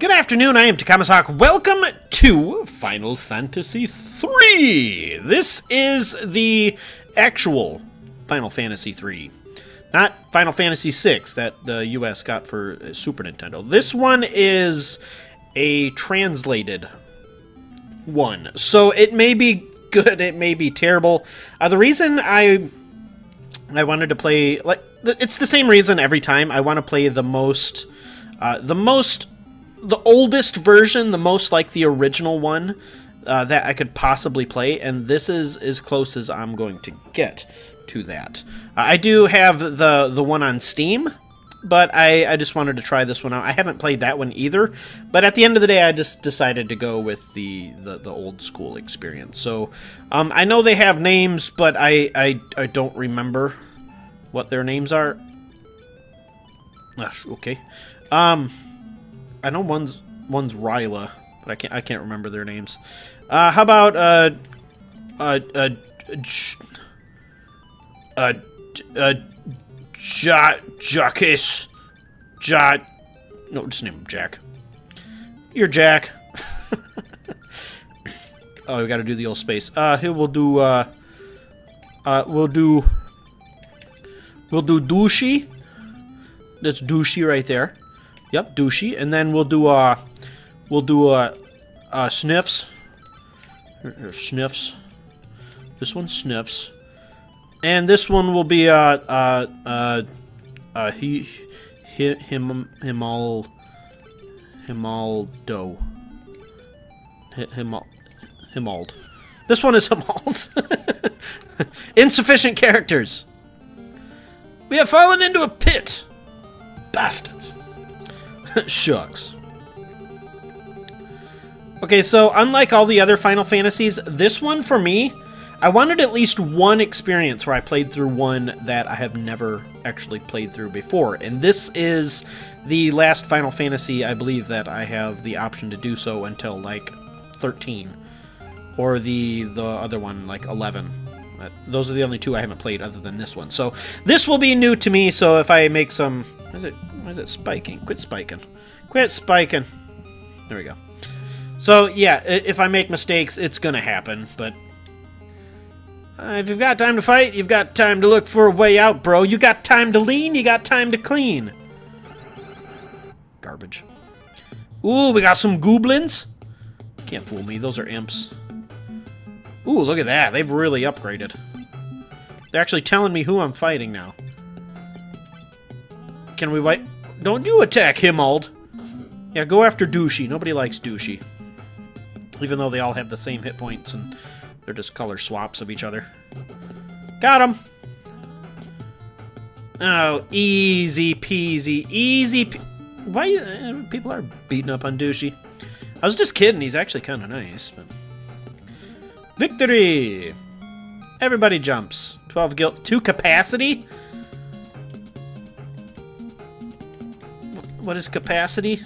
Good afternoon, I am Takahmasak. Welcome to Final Fantasy III. This is the actual Final Fantasy III. Not Final Fantasy VI that the US got for Super Nintendo. This one is a translated one. So it may be good, it may be terrible. Uh, the reason I I wanted to play like it's the same reason every time I want to play the most uh, the most the oldest version, the most like the original one uh, that I could possibly play, and this is as close as I'm going to get to that. Uh, I do have the the one on Steam, but I, I just wanted to try this one out. I haven't played that one either, but at the end of the day, I just decided to go with the, the, the old school experience. So um, I know they have names, but I, I, I don't remember what their names are. okay. Um, I know one's one's Ryla, but I can't I can't remember their names. Uh, how about uh, uh, uh, uh, uh, ja Jackus, Ja, no, just name him Jack. You're Jack. oh, we got to do the old space. Uh, here we'll do. Uh, uh, we'll do. We'll do douchey. That's douchey right there. Yep, douchey. And then we'll do, uh, we'll do, uh, uh, sniffs. Sniffs. This one sniffs. And this one will be, uh, uh, uh, he, he him, him all, him all dough. Him all, him old. This one is him old. Insufficient characters. We have fallen into a pit. Bastards. Shucks. Okay, so unlike all the other Final Fantasies, this one for me, I wanted at least one experience where I played through one that I have never actually played through before. And this is the last Final Fantasy, I believe, that I have the option to do so until like 13. Or the the other one, like 11. Uh, those are the only two I haven't played other than this one. So this will be new to me, so if I make some... Is it why is it spiking? Quit spiking. Quit spiking. There we go. So, yeah, if I make mistakes, it's going to happen, but... Uh, if you've got time to fight, you've got time to look for a way out, bro. You got time to lean, you got time to clean. Garbage. Ooh, we got some goblins. Can't fool me, those are imps. Ooh, look at that. They've really upgraded. They're actually telling me who I'm fighting now. Can we wait? Don't you attack Himald. Yeah, go after Douchey. Nobody likes Douchey. Even though they all have the same hit points and they're just color swaps of each other. Got him! Oh, easy peasy. Easy pe Why uh, people are beating up on Douchey? I was just kidding. He's actually kind of nice. But... Victory! Everybody jumps. 12 guilt. 2 capacity? What is capacity?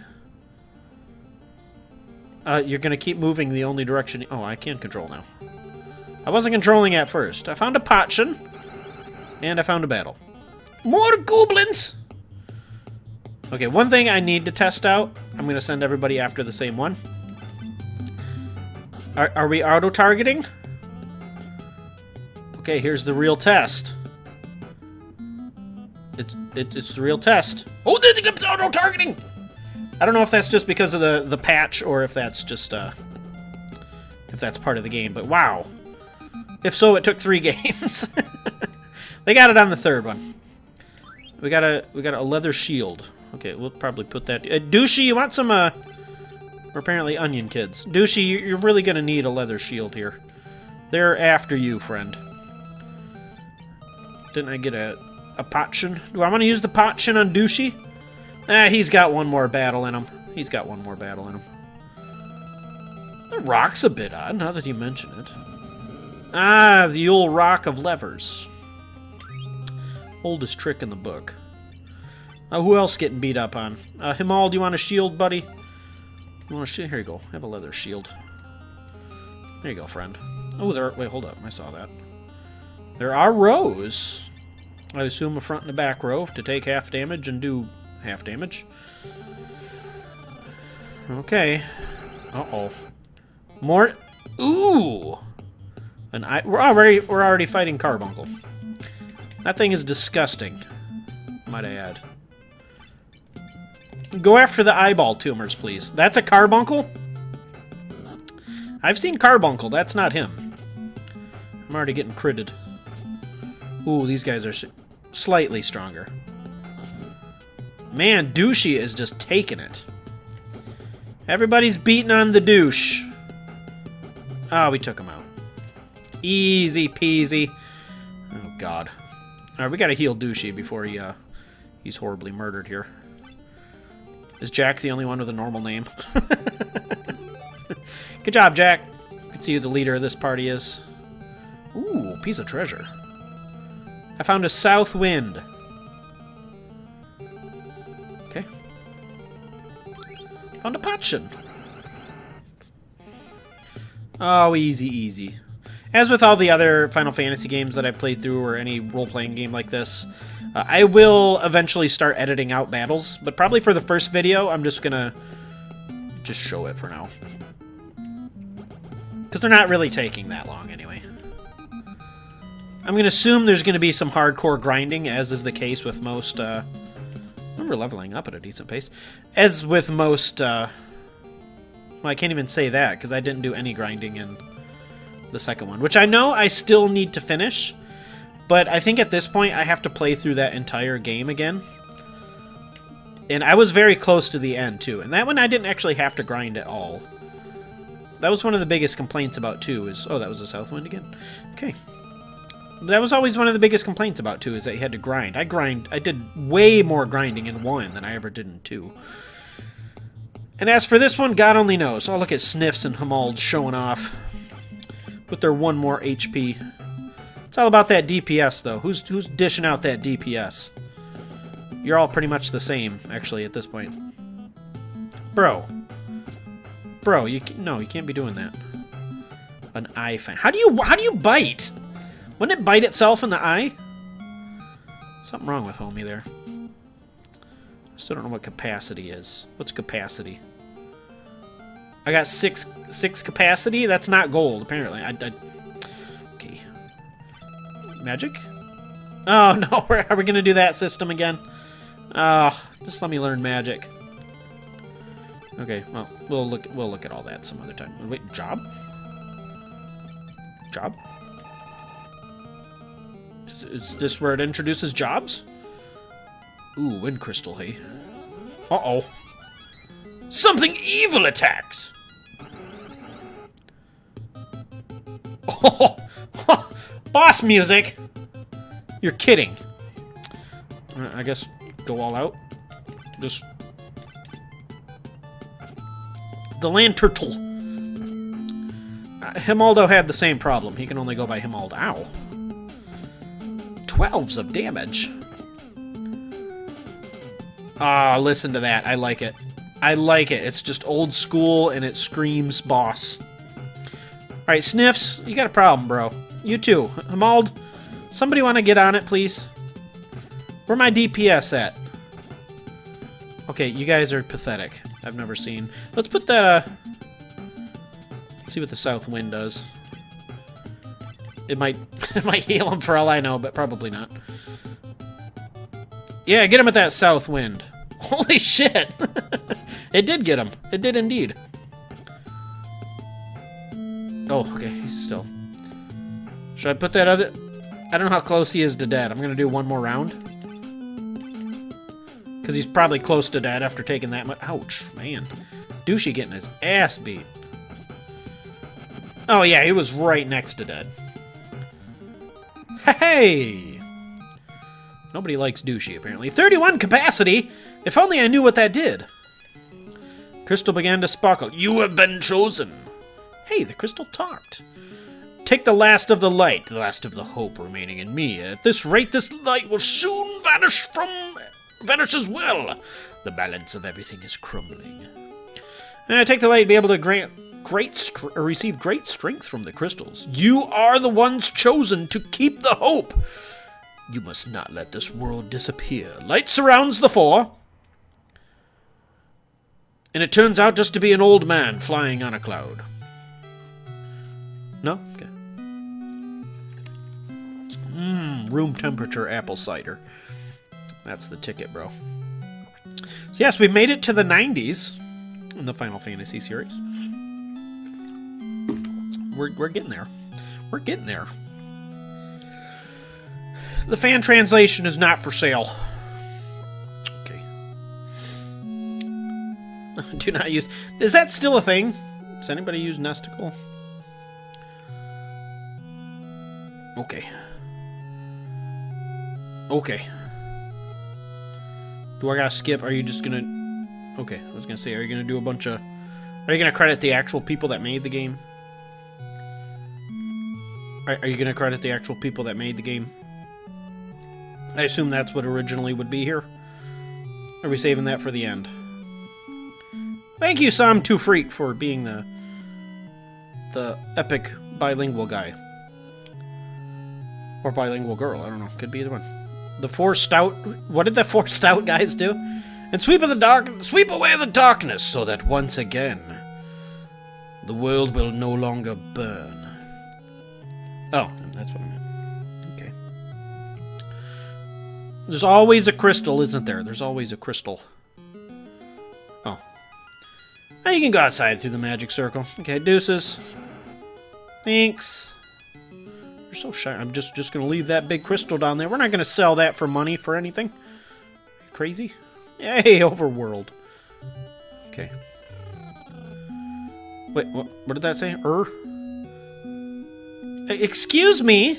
Uh, you're gonna keep moving the only direction... Oh, I can control now. I wasn't controlling at first. I found a potion. And I found a battle. More goblins! Okay, one thing I need to test out. I'm gonna send everybody after the same one. Are, are we auto-targeting? Okay, here's the real test. It's it, it's the real test. Oh, the auto targeting. I don't know if that's just because of the the patch or if that's just uh if that's part of the game. But wow, if so, it took three games. they got it on the third one. We got a we got a leather shield. Okay, we'll probably put that. Uh, Douchey, you want some? Uh, we're apparently onion kids. Douchey, you're really gonna need a leather shield here. They're after you, friend. Didn't I get a a potion. Do I want to use the potion on Douchey? Ah, he's got one more battle in him. He's got one more battle in him. The rock's a bit odd, now that you mention it. Ah, the old rock of levers. Oldest trick in the book. Uh, who else getting beat up on? Uh, Himal, do you want a shield, buddy? You want a shield? Here you go. Have a leather shield. There you go, friend. Oh, there. Wait, hold up. I saw that. There are rows. I assume a front and a back row to take half damage and do half damage. Okay. Uh-oh. More... Ooh! An eye... We're already, we're already fighting Carbuncle. That thing is disgusting. Might I add. Go after the eyeball tumors, please. That's a carbuncle? I've seen carbuncle. That's not him. I'm already getting critted. Ooh, these guys are slightly stronger. Man, Douchey is just taking it. Everybody's beating on the douche. Ah, oh, we took him out. Easy peasy. Oh, God. Alright, we gotta heal Douchey before he, uh, he's horribly murdered here. Is Jack the only one with a normal name? Good job, Jack. You can see who the leader of this party is. Ooh, piece of treasure. I found a south wind. Okay. Found a potion. Oh, easy, easy. As with all the other Final Fantasy games that I've played through, or any role-playing game like this, uh, I will eventually start editing out battles, but probably for the first video, I'm just gonna just show it for now. Because they're not really taking that long I'm gonna assume there's gonna be some hardcore grinding, as is the case with most, uh... Remember leveling up at a decent pace. As with most, uh... Well, I can't even say that, because I didn't do any grinding in the second one, which I know I still need to finish, but I think at this point I have to play through that entire game again. And I was very close to the end, too. And that one I didn't actually have to grind at all. That was one of the biggest complaints about 2 is... Oh, that was the South Wind again? Okay. That was always one of the biggest complaints about 2 is that you had to grind. I grind... I did way more grinding in 1 than I ever did in 2. And as for this one, God only knows. Oh, look at Sniffs and Hamald showing off with their one more HP. It's all about that DPS, though. Who's who's dishing out that DPS? You're all pretty much the same, actually, at this point. Bro. Bro, you no, you can't be doing that. An eye fan. How do you how do you bite? Wouldn't it bite itself in the eye? Something wrong with homie there. I still don't know what capacity is. What's capacity? I got six six capacity. That's not gold, apparently. I, I okay. Magic? Oh no, are we gonna do that system again? Oh, just let me learn magic. Okay, well, we'll look we'll look at all that some other time. Wait, job? Job? Is, is this where it introduces jobs? Ooh, wind crystal, hey. Uh-oh. Something evil attacks! Oh, boss music! You're kidding. Uh, I guess go all out. Just... The land turtle. Uh, Himaldo had the same problem. He can only go by Himaldo. Ow. Twelves of damage. Ah, listen to that. I like it. I like it. It's just old school and it screams boss. Alright, Sniffs, you got a problem, bro. You too. Hamald, somebody want to get on it, please? Where my DPS at? Okay, you guys are pathetic. I've never seen. Let's put that, uh... Let's see what the south wind does. It might, it might heal him for all I know, but probably not. Yeah, get him at that south wind. Holy shit! it did get him. It did indeed. Oh, okay, he's still. Should I put that other... I don't know how close he is to dead. I'm gonna do one more round. Because he's probably close to dead after taking that much... Ouch, man. Douchey getting his ass beat. Oh, yeah, he was right next to dead. Hey! Nobody likes Douchey, apparently. 31 capacity! If only I knew what that did. Crystal began to sparkle. You have been chosen! Hey, the crystal talked. Take the last of the light, the last of the hope remaining in me. At this rate, this light will soon vanish from... vanish as well. The balance of everything is crumbling. Uh, take the light, be able to grant great receive great strength from the crystals. You are the ones chosen to keep the hope. You must not let this world disappear. Light surrounds the four. And it turns out just to be an old man flying on a cloud. No? Okay. Mmm, room temperature apple cider. That's the ticket, bro. So yes, we made it to the 90s in the Final Fantasy series. We're, we're getting there. We're getting there. The fan translation is not for sale. Okay. Do not use... Is that still a thing? Does anybody use Nesticle? Okay. Okay. Do I gotta skip? Are you just gonna... Okay, I was gonna say, are you gonna do a bunch of... Are you gonna credit the actual people that made the game? Are, are you gonna credit the actual people that made the game? I assume that's what originally would be here. Are we saving that for the end? Thank you, Sam 2 Freak, for being the the epic bilingual guy. Or bilingual girl, I don't know. Could be either one. The four stout what did the four stout guys do? And sweep of the dark sweep away the darkness so that once again the world will no longer burn. Oh, that's what I meant. Okay. There's always a crystal, isn't there? There's always a crystal. Oh. Now you can go outside through the magic circle. Okay, deuces. Thanks. You're so shy. I'm just just gonna leave that big crystal down there. We're not gonna sell that for money for anything. crazy? Hey, overworld. Okay. Wait, what, what did that say? Er? Excuse me?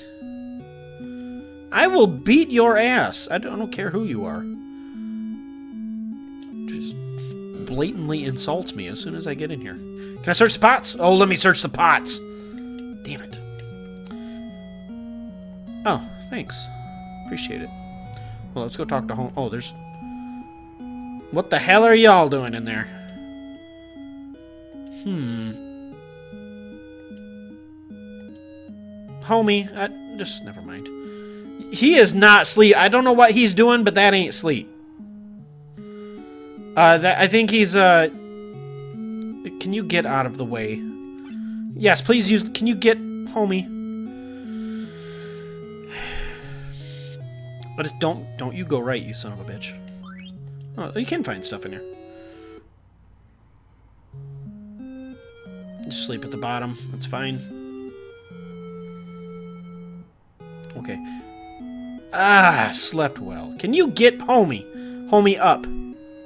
I will beat your ass. I don't, I don't care who you are. Just blatantly insults me as soon as I get in here. Can I search the pots? Oh, let me search the pots. Damn it. Oh, thanks. Appreciate it. Well, let's go talk to home. Oh, there's... What the hell are y'all doing in there? Hmm. Homie, I, just never mind. He is not sleep. I don't know what he's doing, but that ain't sleep. Uh, that I think he's uh. Can you get out of the way? Yes, please use. Can you get, homie? But just don't don't you go right, you son of a bitch. Oh, you can find stuff in here. Just sleep at the bottom. That's fine. Okay. Ah, slept well. Can you get homie? Homie up.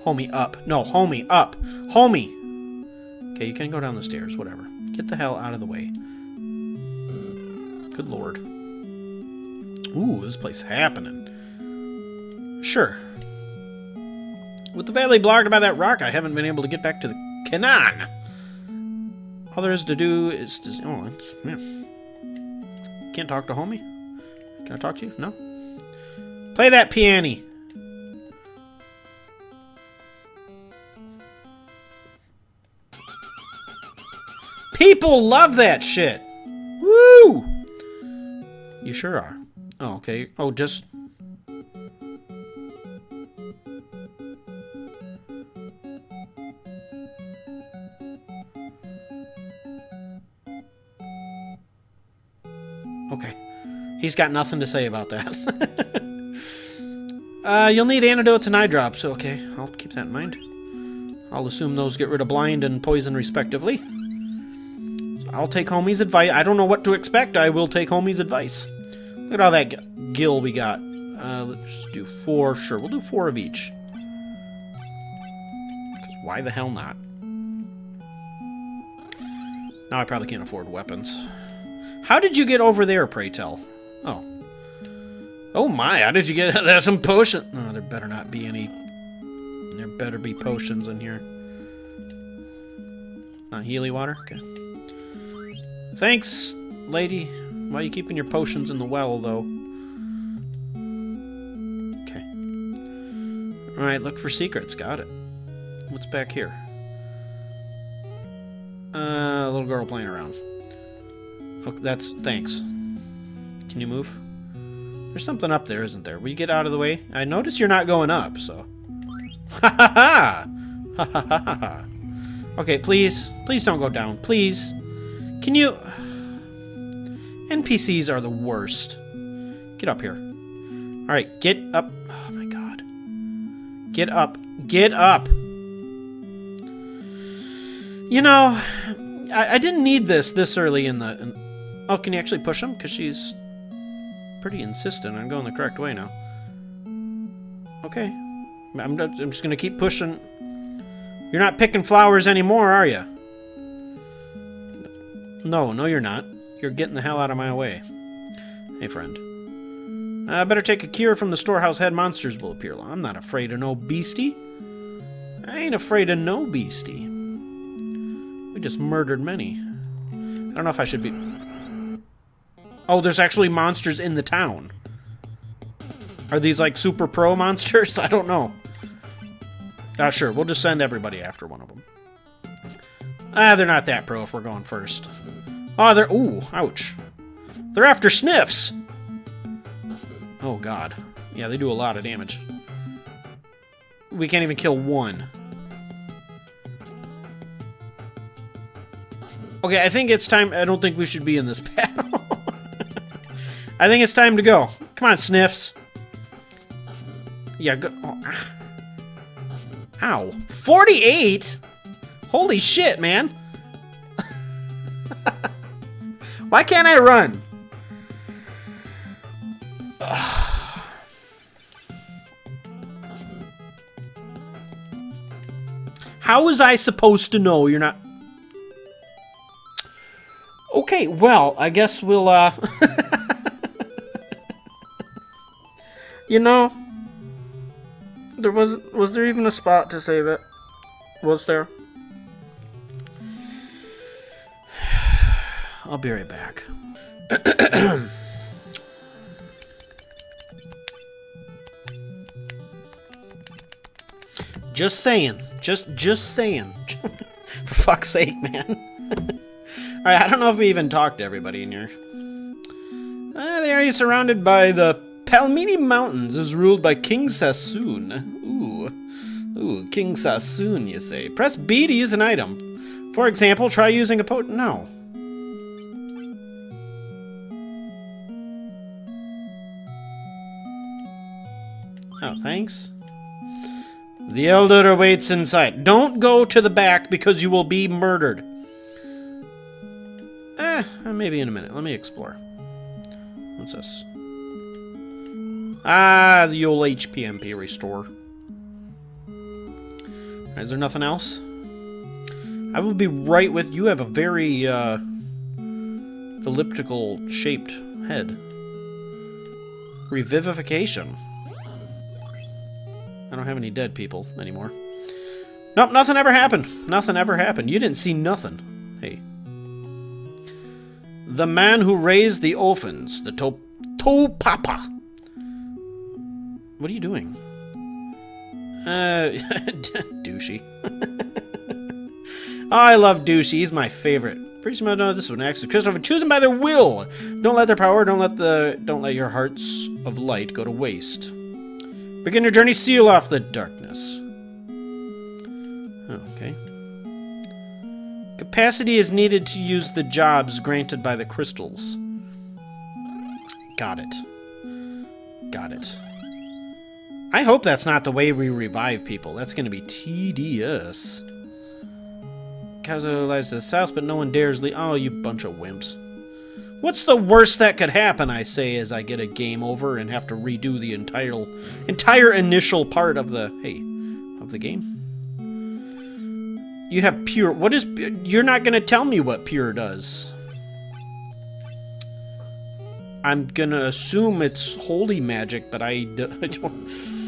Homie up. No, homie up. Homie. Okay, you can go down the stairs, whatever. Get the hell out of the way. Good lord. Ooh, this place happening. Sure. With the valley blocked by that rock, I haven't been able to get back to the Canaan. All there is to do is to... Oh, it's... Yeah. Can't talk to homie? Can I talk to you? No? Play that piano. People love that shit. Woo! You sure are. Oh, okay. Oh, just... Okay. He's got nothing to say about that. uh, you'll need antidotes and eye drops. Okay, I'll keep that in mind. I'll assume those get rid of blind and poison respectively. I'll take homie's advice. I don't know what to expect. I will take homie's advice. Look at all that gil we got. Uh, let's just do four. Sure, we'll do four of each. Because why the hell not? Now I probably can't afford weapons. How did you get over there, pray tell? Oh. Oh my, how did you get There's some potion? Oh, there better not be any... There better be potions in here. Not Healy water? Okay. Thanks, lady. Why are you keeping your potions in the well, though? Okay. Alright, look for secrets. Got it. What's back here? Uh, a little girl playing around. Oh, that's... Thanks. Can you move? There's something up there, isn't there? Will you get out of the way? I notice you're not going up, so... Ha ha ha! Ha ha ha ha! Okay, please. Please don't go down. Please. Can you... NPCs are the worst. Get up here. Alright, get up. Oh my god. Get up. Get up! You know, I, I didn't need this this early in the... In, oh, can you actually push him? Because she's pretty insistent on going the correct way now. Okay. I'm, I'm just going to keep pushing. You're not picking flowers anymore, are you? No, no you're not. You're getting the hell out of my way. Hey, friend. I better take a cure from the storehouse head monsters will appear. I'm not afraid of no beastie. I ain't afraid of no beastie. We just murdered many. I don't know if I should be... Oh, there's actually monsters in the town. Are these like super pro monsters? I don't know. Ah, sure. We'll just send everybody after one of them. Ah, they're not that pro if we're going first. Oh, they're... Ooh, ouch. They're after sniffs! Oh, God. Yeah, they do a lot of damage. We can't even kill one. Okay, I think it's time... I don't think we should be in this battle. I think it's time to go. Come on, Sniffs. Yeah, go... Oh, ah. Ow. 48? Holy shit, man. Why can't I run? How was I supposed to know you're not... Okay, well, I guess we'll, uh... you know... There was... Was there even a spot to save it? Was there? I'll be right back. just saying. Just just saying. For fuck's sake, man. Alright, I don't know if we even talked to everybody in here. Uh, the area surrounded by the Palmini Mountains is ruled by King Sassoon. Ooh. Ooh, King Sassoon, you say. Press B to use an item. For example, try using a pot- no. Oh, thanks. The Elder awaits inside. Don't go to the back because you will be murdered. Eh, maybe in a minute. Let me explore. What's this? Ah, the old HPMP restore. Is there nothing else? I will be right with... You have a very, uh, elliptical shaped head. Revivification. I don't have any dead people anymore. Nope, nothing ever happened. Nothing ever happened. You didn't see nothing. Hey. The man who raised the orphans, the to Topapa. What are you doing? Uh, douchey. I love douchey. He's my favorite. Pretty much know this one actually. Christopher, choose them by their will. Don't let their power. Don't let the. Don't let your hearts of light go to waste. Begin your journey, seal off the darkness. Okay. Capacity is needed to use the jobs granted by the crystals. Got it. Got it. I hope that's not the way we revive people. That's going to be tedious. Kazuo lies to the south, but no one dares leave. Oh, you bunch of wimps. What's the worst that could happen, I say, as I get a game over and have to redo the entire entire initial part of the hey of the game? You have pure what is you're not gonna tell me what pure does. I'm gonna assume it's holy magic, but I, I don't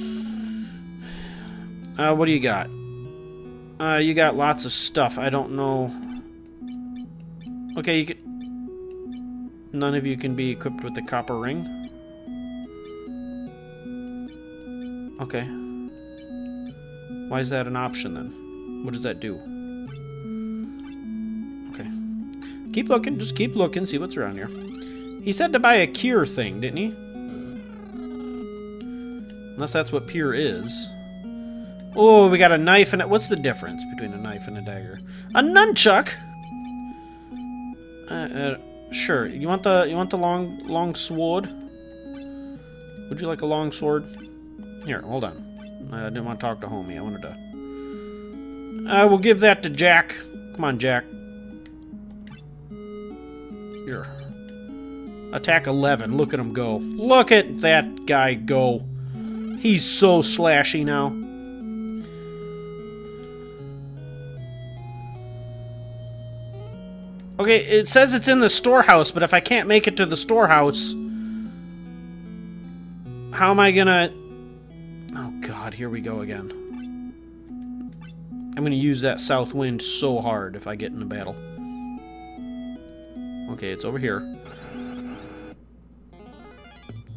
uh, what do you got? Uh, you got lots of stuff. I don't know. Okay, you can None of you can be equipped with the copper ring. Okay. Why is that an option then? What does that do? Okay. Keep looking, just keep looking, see what's around here. He said to buy a cure thing, didn't he? Unless that's what pure is. Oh, we got a knife and a, what's the difference between a knife and a dagger? A nunchuck. Uh, uh, sure. You want the you want the long long sword? Would you like a long sword? Here, hold on. I didn't want to talk to homie. I wanted to. I will give that to Jack. Come on, Jack. Here. Attack 11. Look at him go. Look at that guy go. He's so slashy now. Okay, it says it's in the storehouse, but if I can't make it to the storehouse, how am I gonna... Oh god, here we go again. I'm gonna use that south wind so hard if I get in a battle. Okay, it's over here.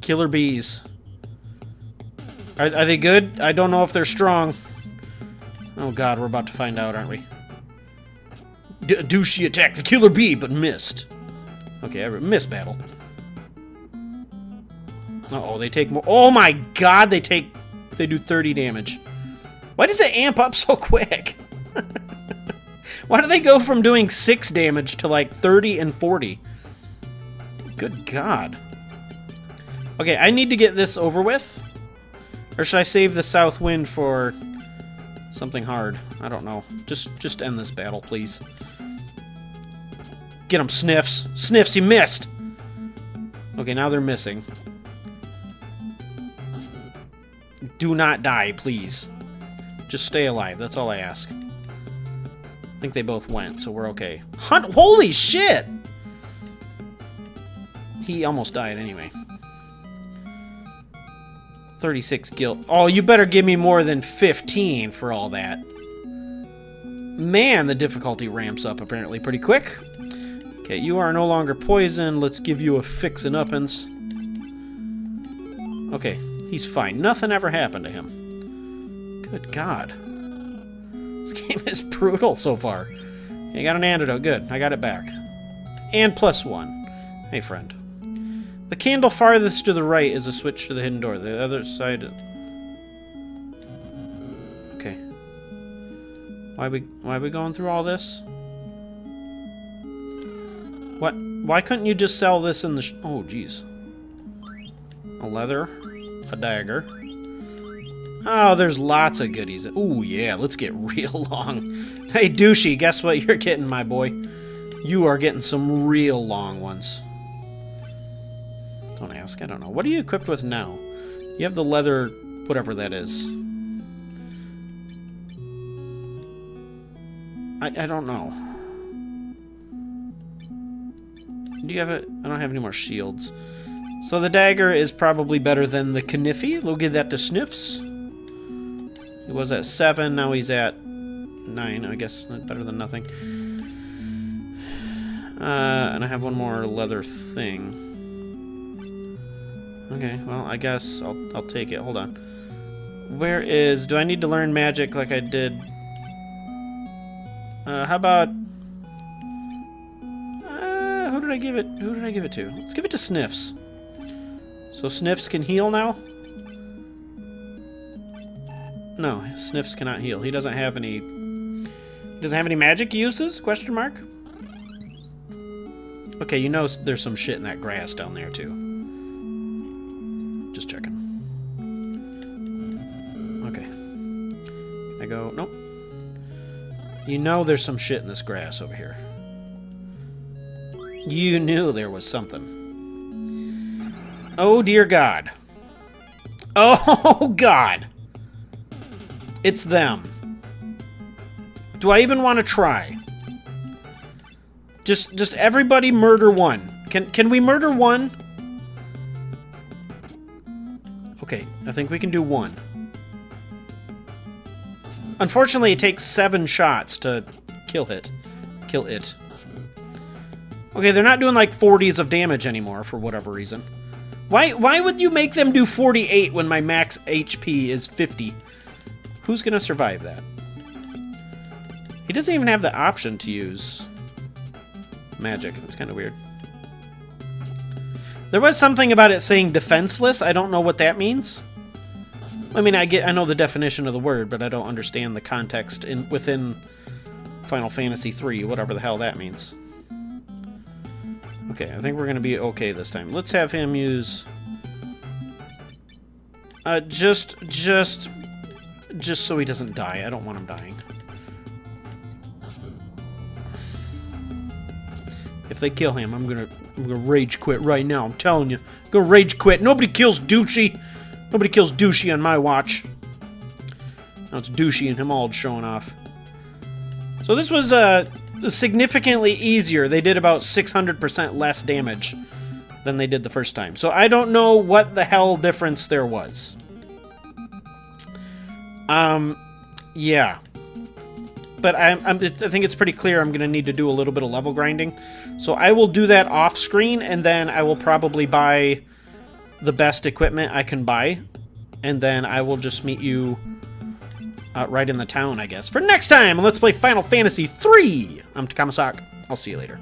Killer bees. Are, are they good? I don't know if they're strong. Oh god, we're about to find out, aren't we? D douchey attack the killer bee, but missed. Okay, I missed battle. Uh oh, they take more. Oh my god, they take. They do 30 damage. Why does it amp up so quick? Why do they go from doing 6 damage to like 30 and 40? Good god. Okay, I need to get this over with. Or should I save the south wind for something hard? I don't know. Just just end this battle, please. Get him, Sniffs. Sniffs, you missed! Okay, now they're missing. Do not die, please. Just stay alive. That's all I ask. I think they both went, so we're okay. Hunt! Holy shit! He almost died anyway. 36 guilt. Oh, you better give me more than 15 for all that. Man, the difficulty ramps up apparently pretty quick. Okay, you are no longer poisoned. Let's give you a fix and uppins. Okay, he's fine. Nothing ever happened to him. Good God. This game is brutal so far. You got an antidote. Good. I got it back. And plus one. Hey, friend. The candle farthest to the right is a switch to the hidden door. The other side... Okay. Why we why are we going through all this? What? Why couldn't you just sell this in the Oh, jeez. A leather. A dagger. Oh, there's lots of goodies. Oh, yeah, let's get real long. Hey, douchey, guess what you're getting, my boy? You are getting some real long ones. Don't ask, I don't know. What are you equipped with now? You have the leather, whatever that is. I, I don't know. Do you have it? I don't have any more shields. So the dagger is probably better than the Kniffy. We'll give that to Sniffs. He was at 7, now he's at 9. I guess better than nothing. Uh, and I have one more leather thing. Okay, well, I guess I'll, I'll take it. Hold on. Where is... Do I need to learn magic like I did... Uh, how about... I give it... Who did I give it to? Let's give it to Sniffs. So Sniffs can heal now? No, Sniffs cannot heal. He doesn't have any... He doesn't have any magic uses? Question mark? Okay, you know there's some shit in that grass down there, too. Just checking. Okay. I go? Nope. You know there's some shit in this grass over here. You knew there was something. Oh, dear God. Oh, God. It's them. Do I even want to try? Just just everybody murder one. Can can we murder one? Okay, I think we can do one. Unfortunately, it takes seven shots to kill it. Kill it. Okay, they're not doing like 40s of damage anymore for whatever reason. Why why would you make them do 48 when my max HP is 50? Who's gonna survive that? He doesn't even have the option to use magic. That's kind of weird. There was something about it saying defenseless. I don't know what that means. I mean, I get, I know the definition of the word, but I don't understand the context in within Final Fantasy III, whatever the hell that means. Okay, I think we're gonna be okay this time. Let's have him use. Uh, just, just, just so he doesn't die. I don't want him dying. If they kill him, I'm gonna, I'm gonna rage quit right now. I'm telling you, I'm gonna rage quit. Nobody kills Douchey. Nobody kills Douchey on my watch. Now it's Douchey and Himald showing off. So this was uh, significantly easier. They did about 600% less damage than they did the first time. So I don't know what the hell difference there was. Um, yeah. But I, I'm, I think it's pretty clear I'm going to need to do a little bit of level grinding. So I will do that off screen, and then I will probably buy the best equipment I can buy. And then I will just meet you uh, right in the town, I guess. For next time, let's play Final Fantasy III. I'm Takahmasak. I'll see you later.